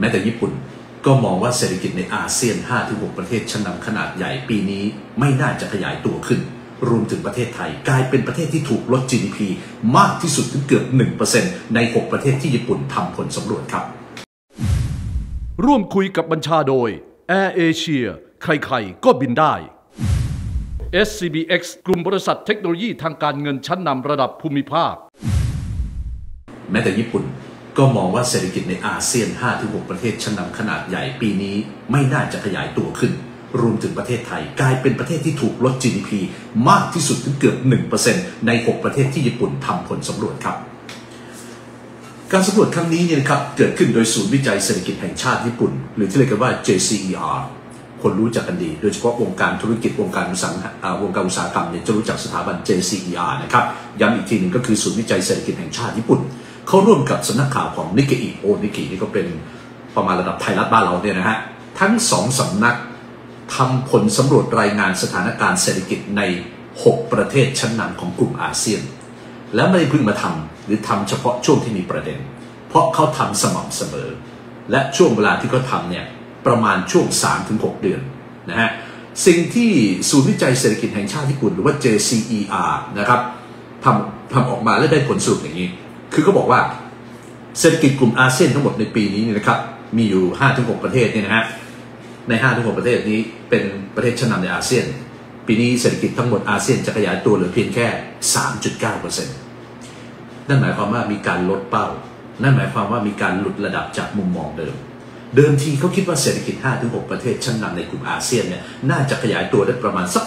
แม้แต่ญี่ปุ่น ก็มองว่าเศรษฐกิจในอาเซียน 5-6 ประเทศชั้นนำขนาดใหญ่ปีนี้ไม่น่าจะขยายตัวขึ้น รวมถึงประเทศไทย กลายเป็นประเทศที่ถูกลด GDP มากที่สุดถึงเกือบ 1%ใน 6 ประเทศที่ญี่ปุ่นทำผลสำรวจครับ ร่วมคุยกับบัญชาโดย Air Asia ใครๆ ก็บินได้ SCBX กลุ่มบริษัทเทคโนโลยีทางการเงินชั้นนำระดับภูมิภาค แม้แต่ญี่ปุ่น ก็มองว่าเศรษฐกิจในอาเซียน 5-6 ประเทศชั้นนำขนาดใหญ่ปีนี้ไม่น่าจะขยายตัวขึ้น รวมถึงประเทศไทย กลายเป็นประเทศที่ถูกลด GDP มากที่สุดถึงเกือบ 1%ใน 6 ประเทศที่ญี่ปุ่นทำผลสำรวจครับ การสำรวจครั้งนี้เนี่ยนะครับเกิดขึ้นโดยศูนย์วิจัยเศรษฐกิจแห่งชาติญี่ปุ่น หรือที่เรียกกันว่า JCER คนรู้จักกันดี โดยเฉพาะวงการธุรกิจวงการอุตสาหวงการอุตสาหกรรมเนี่ยจะรู้จักสถาบัน JCER นะครับย้ำอีกทีหนึ่งก็คือศูนย์วิจัยเศรษฐกิจแห่งชาติญี่ปุ่น เขาร่วมกับสำนักข่าวของนิกเกอิโอนิกเกอินี่ก็เป็นประมาณระดับไทยรัฐบ้านเราเนี่ยนะฮะทั้งสองสำนักทำผลสำรวจรายงานสถานการณ์เศรษฐกิจใน 6 ประเทศชั้นนำของกลุ่มอาเซียน แล้วไม่ได้เพิ่งมาทำหรือทำเฉพาะช่วงที่มีประเด็น เพราะเขาทำสม่ำเสมอ และช่วงเวลาที่เขาทำเนี่ยประมาณช่วง 3-6 เดือนนะฮะสิ่งที่ศูนย์วิจัยเศรษฐกิจแห่งชาติญี่ปุ่นหรือว่า JCER นะครับทำทำออกมาและได้ผลสรุปอย่างนี้ คือเขาบอกว่าเศรษฐกิจกลุ่มอาเซียนทั้งหมดในปีนี้นี่นะครับ มีอยู่ 5-6 ประเทศเนี่ยนะฮะ ใน 5-6 ประเทศนี้เป็นประเทศชั้นนำในอาเซียน ปีนี้เศรษฐกิจทั้งหมดอาเซียนจะขยายตัวเหลือเพียงแค่ 3.9%นั่นหมายความว่ามีการลดเป้า นั่นหมายความว่ามีการหลุดระดับจากมุมมองเดิม เดิมทีเขาคิดว่าเศรษฐกิจ 5-6 ประเทศชั้นนำในกลุ่มอาเซียนเนี่ย น่าจะขยายตัวได้ประมาณสัก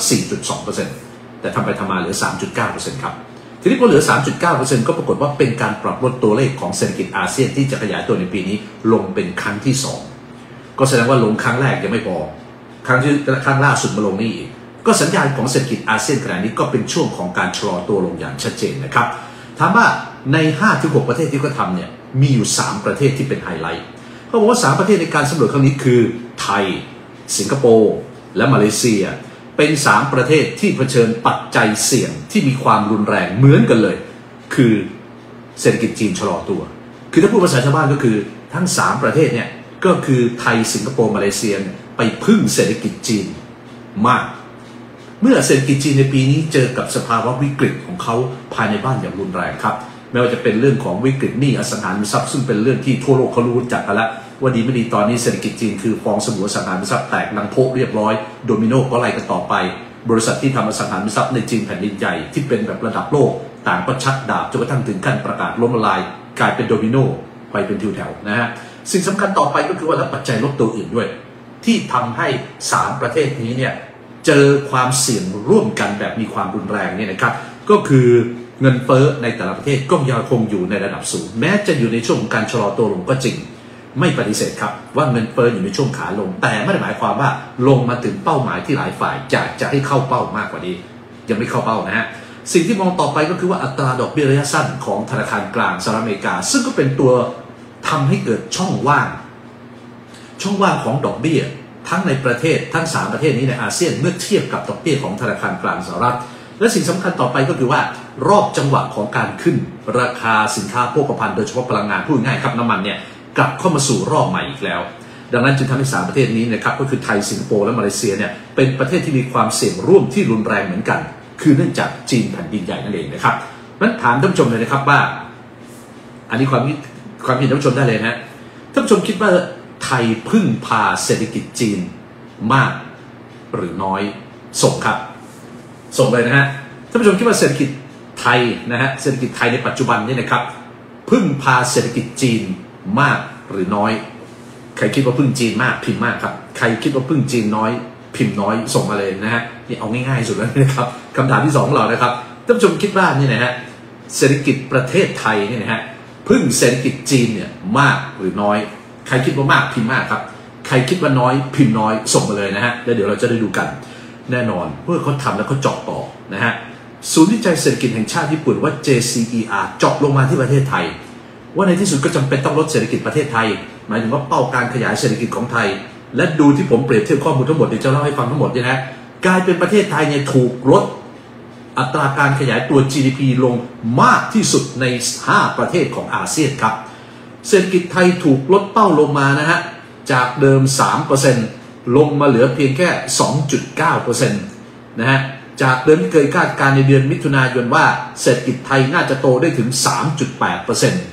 4.2%แต่ทำไปทำมาเหลือ 3.9%ครับ ทีนี้พอเหลือ 3.9%ก็ปรากฏว่าเป็นการปรับลดตัวเลขของเศรษฐกิจอาเซียนที่จะขยายตัวในปีนี้ลงเป็นครั้งที่ 2 ก็แสดงว่าลงครั้งแรกยังไม่พอ ครั้งที่ครั้งล่าสุดมาลงนี่อีก ก็สัญญาณของเศรษฐกิจอาเซียนขณะนี้ก็เป็นช่วงของการชะลอตัวลงอย่างชัดเจนนะครับ ถามว่าใน 5-6 ประเทศที่เขาทำเนี่ย มีอยู่ 3 ประเทศที่เป็นไฮไลท์เขาบอกว่า 3 ประเทศในการสำรวจครั้งนี้คือ ไทย สิงคโปร์ และมาเลเซีย เป็น3ประเทศที่เผชิญปัจจัยเสี่ยงที่มีความรุนแรงเหมือนกันเลย คือเศรษฐกิจจีนชะลอตัว คือถ้าพูดภาษาชาวบ้านก็คือทั้ง3ประเทศเนี่ยก็คือไทยสิงคโปร์มาเลเซียไปพึ่งเศรษฐกิจจีนมาก เมื่อเศรษฐกิจจีนในปีนี้เจอกับสภาวะวิกฤตของเขาภายในบ้านอย่างรุนแรงครับไม่ว่าจะเป็นเรื่องของวิกฤตหนี้อสังหาริมทรัพย์ซึ่งเป็นเรื่องที่ทั่วโลกเขารู้จักกันแล้ว ว่าดีไม่ดีตอนนี้เศรษฐกิจจีนคือฟองสบู่สังหาริมทรัพย์แตกลังโพเรียบร้อยโดมิโนก็ไล่กันต่อไป บริษัทที่ทำอสังหาริมทรัพย์ในจีนแผ่นดินใหญ่ที่เป็นแบบระดับโลก ต่างก็ชักดาบจนกระทั่งถึงขั้นประกาศล้มละลาย กลายเป็นโดมิโนไปเป็นทิวแถวนะฮะสิ่งสำคัญต่อไปก็คือว่าแล้วปัจจัยลบตัวอื่นด้วย ที่ทำให้ 3 ประเทศนี้เนี่ยเจอความเสี่ยงร่วมกันแบบมีความรุนแรงเนี่ยนะครับก็คือเงินเฟ้อในแต่ละประเทศก็ยังคงอยู่ในระดับสูง แม้จะอยู่ในช่วงของการชะลอตัวลงก็จริง ไม่ปฏิเสธครับว่าเงินเฟ้ออยู่ในช่วงขาลง แต่ไม่ได้หมายความว่าลงมาถึงเป้าหมายที่หลายฝ่ายอยากจะให้เข้าเป้ามากกว่านี้ ยังไม่เข้าเป้านะฮะสิ่งที่มองต่อไปก็คือว่าอัตราดอกเบี้ยระยะสั้นของธนาคารกลางสหรัฐอเมริกา ซึ่งก็เป็นตัวทำให้เกิดช่องว่าง ช่องว่างของดอกเบี้ยทั้งในประเทศทั้ง 3 ประเทศนี้ในอาเซียนเมื่อเทียบกับดอกเบี้ยของธนาคารกลางสหรัฐและสิ่งสำคัญต่อไปก็คือว่ารอบจังหวะของการขึ้น ราคาสินค้าโภคภัณฑ์โดยเฉพาะพลังงานพูดง่ายครับน้ำมันเนี่ย กลับเข้ามาสู่รอบใหม่อีกแล้ว ดังนั้นจึงทำให้3ประเทศนี้นะครับก็คือไทยสิงคโปร์และมาเลเซียเนี่ยเป็นประเทศที่มีความเสี่ยงร่วมที่รุนแรงเหมือนกัน คือเนื่องจากจีนแผ่นดินใหญ่นั่นเองนะครับนั้นถามท่านผู้ชมเลยนะครับว่า อันนี้ความคิดความคิดท่านผู้ชมได้เลยนะท่านผู้ชมคิดว่าไทยพึ่งพาเศรษฐกิจจีนมากหรือน้อยส่งครับ ส่งเลยนะฮะท่านผู้ชมคิดว่าเศรษฐกิจไทยนะฮะเศรษฐกิจไทยในปัจจุบันนี่นะครับ พึ่งพาเศรษฐกิจจีน มากหรือน้อย ใครคิดว่าพึ่งจีนมากพิมพ์มากครับ ใครคิดว่าพึ่งจีนน้อย พิมพ์น้อยส่งมาเลยนะฮะนี่เอาง่ายๆสุดแล้วนะครับคำถามที่สองเรานะครับท่านผู้ชมคิดว่านี่นะฮะเศรษฐกิจประเทศไทยนี่นะฮะพึ่งเศรษฐกิจจีนเนี่ยมากหรือน้อย ใครคิดว่ามากพิมพ์มากครับ ใครคิดว่าน้อยพิมพ์น้อยส่งมาเลยนะฮะแล้วเดี๋ยวเราจะได้ดูกันแน่นอนเมื่อเขาทำแล้วเขาเจาะต่อนะฮะศูนย์วิจัยเศรษฐกิจแห่งชาติญี่ปุ่นว่า JCER เจาะลงมาที่ประเทศไทย ว่าในที่สุดก็จำเป็นต้องลดเศรษฐกิจประเทศไทย หมายถึงว่าเป้าการขยายเศรษฐกิจของไทย และดูที่ผมเปรียบเทียบข้อมูลทั้งหมดเดี๋ยวจะเล่าให้ฟังทั้งหมดเนี่ยนะกลายเป็นประเทศไทยเนี่ยถูกลดอัตราการขยายตัว GDP ลงมากที่สุดใน 5 ประเทศของอาเซียนครับ เศรษฐกิจไทยถูกลดเป้าลงมานะฮะ จากเดิม 3%ลงมาเหลือเพียงแค่ 2.9%นะฮะ จากเดิมที่เคยคาดการณ์ในเดือนมิถุนายนว่า เศรษฐกิจไทยน่าจะโตได้ถึง 3.8%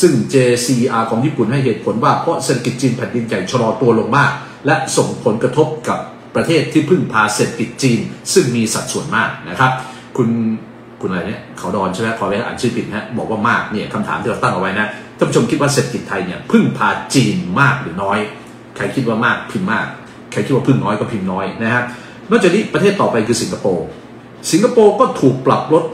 ซึ่ง JCR ของญี่ปุ่นให้เหตุผลว่าเพราะเศรษฐกิจจีนแผ่นดินใหญ่ชะลอตัวลงมาก และส่งผลกระทบกับประเทศที่พึ่งพาเศรษฐกิจจีน ซึ่งมีสัดส่วนมากนะครับ คุณคุณอะไรเนี่ยเขาดอนใช่ไหมขอไว้อ่านชื่อผิดนะบอกว่ามากเนี่ยคำถามที่เราตั้งเอาไว้นะท่านผู้ชมคิดว่าเศรษฐกิจไทยเนี่ยพึ่งพาจีนมากหรือน้อย ใครคิดว่ามากพิมพ์มาก ใครคิดว่าพึ่งน้อยก็พิมพ์น้อยนะครับนอกจากนี้ประเทศต่อไปคือสิงคโปร์สิงคโปร์ก็ถูกปรับลด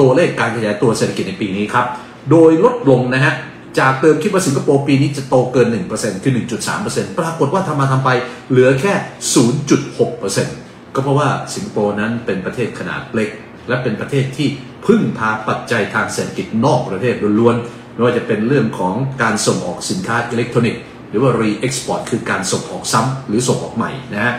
ตัวเลขการขยายตัวเศรษฐกิจในปีนี้ครับ โดยลดลงนะฮะจากเดิมคิดว่าสิงคโปร์ปีนี้จะโตเกิน 1%คือ 1.3%ปรากฏว่าทำมาทำไปเหลือแค่ 0.6%ก็เพราะว่าสิงคโปร์นั้นเป็นประเทศขนาดเล็ก และเป็นประเทศที่พึ่งพาปัจจัยทางเศรษฐกิจนอกประเทศล้วนๆไม่ว่าจะเป็นเรื่องของการส่งออกสินค้าอิเล็กทรอนิกส์หรือว่า re-export คือการส่งออกซ้ำหรือส่งออกใหม่นะฮะ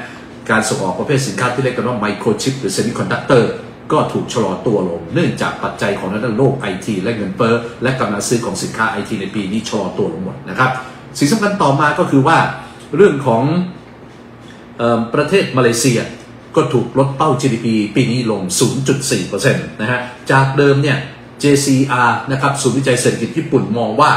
การส่งออกประเภทสินค้าที่เรียกกันว่าไมโครชิปหรือเซมิคอนดักเตอร์ ก็ถูกชะลอตัวลง เนื่องจากปัจจัยของด้านโลกไอทีและเงินเฟ้อและกำลังซื้อของสินค้าไอทีในปีนี้ชะลอตัวลงหมดนะครับ สิ่งสำคัญต่อมาก็คือว่าเรื่องของออประเทศมาเลเซียก็ถูกลดเป้า GDP ปีนี้ลง 0.4%นะฮะ จากเดิมเนี่ย JCR นะครับศูนย์วิจัยเศรษฐกิจญี่ปุ่นมองว่า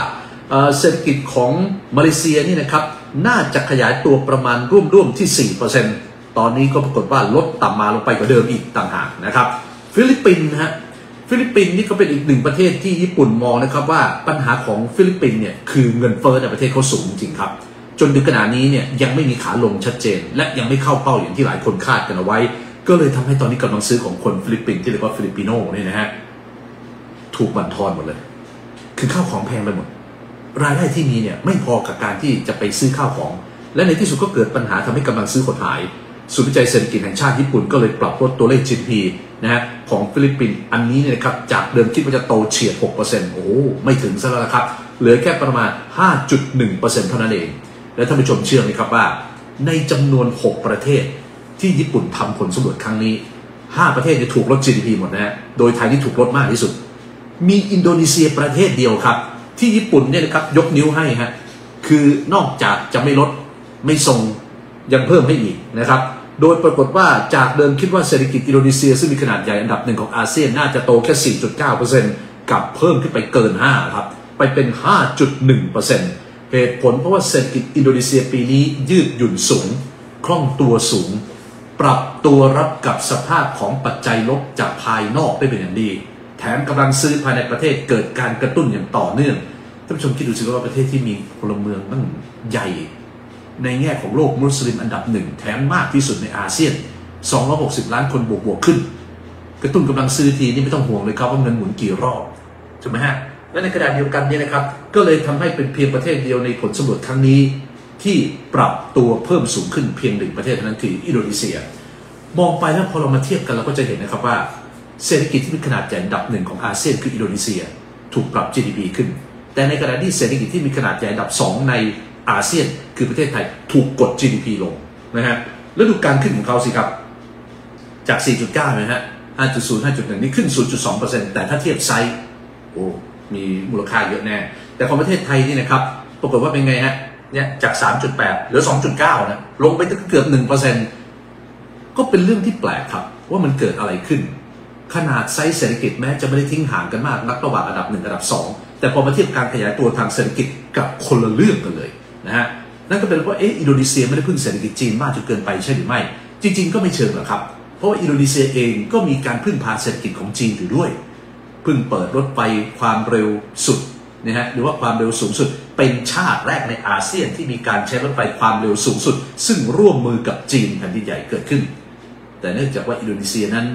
เอ่อเศรษฐกิจของมาเลเซียนี่นะครับน่าจะขยายตัวประมาณร่วมๆที่ 4% ตอนนี้ก็ปรากฏว่าลดต่ำมาลงไปกว่าเดิมอีกต่างหากนะครับ ฟิลิปปินส์นะฮะฟิลิปปินส์นี่ก็เป็นอีกหนึ่งประเทศที่ญี่ปุ่นมองนะครับว่าปัญหาของฟิลิปปินส์เนี่ยคือเงินเฟ้อในประเทศเขาสูงจริงครับ จนถึงขณะนี้เนี่ยยังไม่มีขาลงชัดเจน และยังไม่เข้าเป้าอย่างที่หลายคนคาดกันเอาไว้ ก็เลยทำให้ตอนนี้กำลังซื้อของคนฟิลิปปินส์ที่เรียกว่า Filipino เนี่ยนะฮะถูกบั่นทอนหมดเลย คือข้าวของแพงไปหมด รายได้ที่มีเนี่ยไม่พอกับการที่จะไปซื้อข้าวของ และในที่สุดก็เกิดปัญหาทำให้กำลังซื้อหดหาย ศูนย์วิจัยเศรษฐกิจแห่งชาติญี่ปุ่นก็เลยปรับลดตัวเลข GDP นะฮะของฟิลิปปินส์อันนี้เนี่ยนะครับจากเดิมคิดว่าจะโตเฉียด 6%โอ้โหไม่ถึงซะแล้วครับ เหลือแค่ประมาณ 5.1%เท่านั้นเอง และท่านผู้ชมเชื่อไหมครับว่า ในจำนวน 6 ประเทศที่ญี่ปุ่นทำผลสำรวจครั้งนี้ 5 ประเทศจะถูกลด GDP หมดนะฮะโดยไทยที่ถูกลดมากที่สุด มีอินโดนีเซียประเทศเดียวครับ ที่ญี่ปุ่นเนี่ยนะครับยกนิ้วให้ฮะคือนอกจากจะไม่ลดไม่ส่งยังเพิ่มให้อีกนะครับ โดยปรากฏว่าจากเดิมคิดว่าเศรษฐกิจอินโดนีเซีย ซึ่งมีขนาดใหญ่อันดับหนึ่งของอาเซียนน่าจะโตแค่ 4.9%กับเพิ่มขึ้นไปเกิน 5 ครับ ไปเป็น 5.1%เหตุผลเพราะว่าเศรษฐกิจอินโดนีเซียปีนี้ยืดหยุ่นสูง คล่องตัวสูง ปรับตัวรับกับสภาพของปัจจัยลบจากภายนอกได้เป็นอย่างดี แถมกำลังซื้อภายในประเทศเกิดการกระตุ้นอย่างต่อเนื่องท่านผู้ชมคิดดูสิว่าประเทศที่มีพลเมืองตั้งใหญ่ ในแง่ของโลกมุสลิมอันดับหนึ่งแถมมากที่สุดในอาเซียน 260 ล้านคนบวกบวกขึ้น กระตุ้นกำลังซื้อทีนี่ไม่ต้องห่วงเลยครับว่าเงินหมุนกี่รอบถูกไหมฮะและในขณะดาษเดียวกันเนี่ยนะครับ ก็เลยทำให้เป็นเพียงประเทศเดียวในผลสำรวจครั้งนี้ ที่ปรับตัวเพิ่มสูงขึ้นเพียงหนึ่งประเทศเท่านั้นคืออินโดนีเซีย มองไปแล้วพอเรามาเทียบกันเราก็จะเห็นนะครับว่าเศรษฐกิจที่มีขนาดใหญ่อันดับหนึ่งของอาเซียนคืออินโดนีเซีย ถูกปรับ GDP ขึ้น แต่ในขณะที่เศรษฐกิจที่มีขนาดใหญ่อันดับสองใน อาเซียนคือประเทศไทยถูกกด GDP ลงนะฮะแล้วดูการขึ้นของเขาสิครับ จาก 4.9 นะฮะ 5.0 5.1 นี่ขึ้น 0.2%แต่ถ้าเทียบไซส์โอ้มีมูลค่าเยอะแน่ แต่ของประเทศไทยนี่นะครับ ปรากฏว่าเป็นไงฮะเนี่ยจาก 3.8 เหลือ 2.9 นะ ลงไปตั้งเกือบ 1%ก็เป็นเรื่องที่แปลกครับ ว่ามันเกิดอะไรขึ้น ขนาดไซส์เศรษฐกิจแม้จะไม่ได้ทิ้งห่างกันมากนักระหว่างอันดับหนึ่งอันดับสองแต่พอมาเทียบการขยายตัวทางเศรษฐกิจกับคนละเรื่องกันเลย นะฮะนั่นก็เป็นเพราะเอ๊ะอินโดนีเซียไม่ได้พึ่งเศรษฐกิจจีนมากจนเกินไปใช่หรือไม่ จริง ๆ ก็ไม่เชิงหรอกครับ เพราะว่าอินโดนีเซียเองก็มีการพึ่งพาเศรษฐกิจของจีนอยู่ด้วยเพิ่งเปิดรถไฟความเร็วสุดนะฮะหรือว่าความเร็วสูงสุดเป็นชาติแรกในอาเซียนที่มีการใช้รถไฟความเร็วสูงสุด ซึ่งร่วมมือกับจีนแผ่นดินใหญ่เกิดขึ้น แต่เนื่องจากว่าอินโดนีเซียนั้น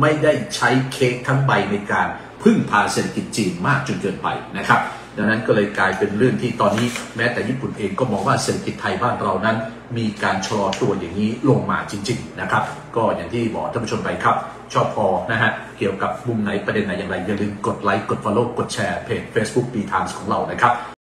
ไม่ได้ใช้เค้กทั้งใบในการพึ่งพาเศรษฐกิจจีนมากจนเกินไปนะครับ ดังนั้นก็เลยกลายเป็นเรื่องที่ตอนนี้แม้แต่ญี่ปุ่นเองก็มองว่าเศรษฐกิจไทยบ้านเรานั้น มีการชะลอตัวอย่างนี้ลงมาจริง ๆ นะครับ ก็อย่างที่บอกท่านผู้ชมไปครับ ชอบพอนะฮะเกี่ยวกับมุมไหนประเด็นไหนอย่างไรอย่าลืมกดไลค์กด Follow กดแชร์เพจ Facebook B Times ของเรานะครับ